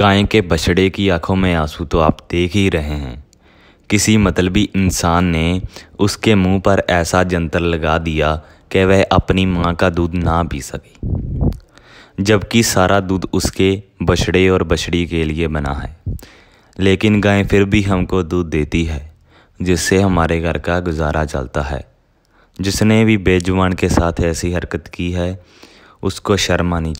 गाय के बछड़े की आँखों में आँसू तो आप देख ही रहे हैं। किसी मतलबी इंसान ने उसके मुँह पर ऐसा जंतर लगा दिया कि वह अपनी माँ का दूध ना पी सके, जबकि सारा दूध उसके बछड़े और बछड़ी के लिए बना है। लेकिन गाय फिर भी हमको दूध देती है, जिससे हमारे घर का गुजारा चलता है। जिसने भी बेजुबान के साथ ऐसी हरकत की है, उसको शर्म आनी